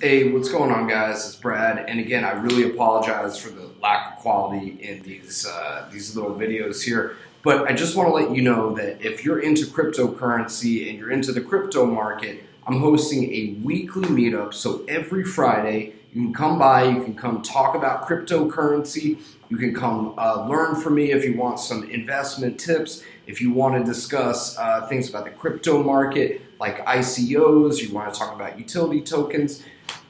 Hey, what's going on, guys? It's Brad, and again, I really apologize for the lack of quality in these uh, these little videos here. But I just want to let you know that if you're into cryptocurrency and you're into the crypto market, I'm hosting a weekly meetup. So every Friday, you can come by, you can come talk about cryptocurrency, you can come uh, learn from me if you want some investment tips, if you want to discuss uh, things about the crypto market like ICOs, you want to talk about utility tokens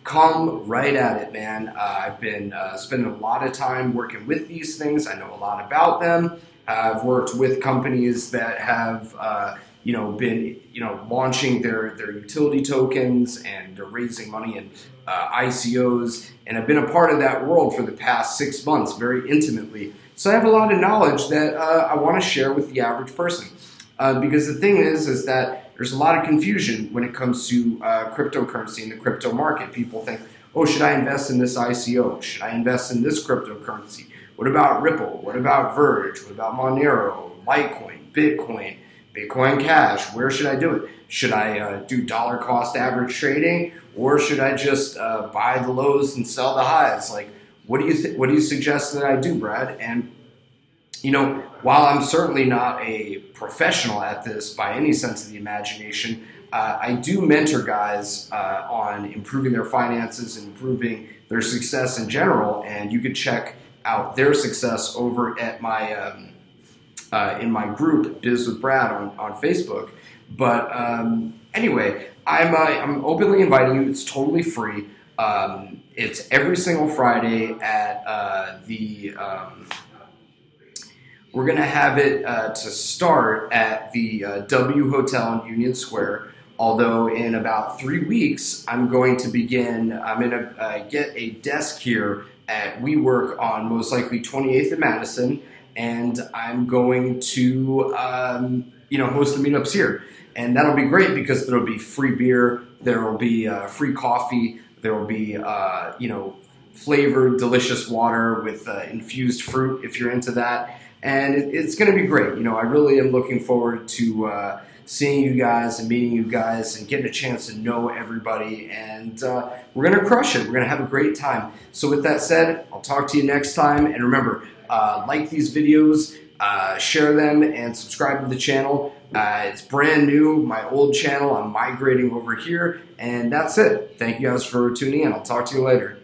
come right at it, man. Uh, I've been uh, spending a lot of time working with these things. I know a lot about them. I've worked with companies that have, uh, you know, been, you know, launching their their utility tokens and they're raising money in uh, ICOs, and I've been a part of that world for the past six months, very intimately. So I have a lot of knowledge that uh, I want to share with the average person. Uh, because the thing is, is that there's a lot of confusion when it comes to uh, cryptocurrency in the crypto market. People think, oh, should I invest in this ICO? Should I invest in this cryptocurrency? What about Ripple? What about Verge? What about Monero? Litecoin? Bitcoin? Bitcoin Cash? Where should I do it? Should I uh, do dollar cost average trading, or should I just uh, buy the lows and sell the highs? Like, what do you th- what do you suggest that I do, Brad? And you know, while I'm certainly not a professional at this by any sense of the imagination, uh, I do mentor guys uh, on improving their finances and improving their success in general. And you could check out their success over at my um, uh, in my group Biz with Brad on, on Facebook. But um, anyway, I'm uh, I'm openly inviting you. It's totally free. Um, it's every single Friday at uh, the um, we're going to have it uh, to start at the uh, W Hotel in Union Square. Although in about three weeks, I'm going to begin, I'm going to uh, get a desk here at WeWork on most likely 28th and Madison, and I'm going to, um, you know, host the meetups here. And that'll be great because there'll be free beer, there will be uh, free coffee, there will be, uh, you know, flavored, delicious water with uh, infused fruit if you're into that and it, it's going to be great. You know, I really am looking forward to uh, seeing you guys and meeting you guys and getting a chance to know everybody. And uh, we're going to crush it. We're going to have a great time. So, with that said, I'll talk to you next time. And remember, uh, like these videos, uh, share them, and subscribe to the channel. Uh, it's brand new, my old channel. I'm migrating over here, and that's it. Thank you guys for tuning in. I'll talk to you later.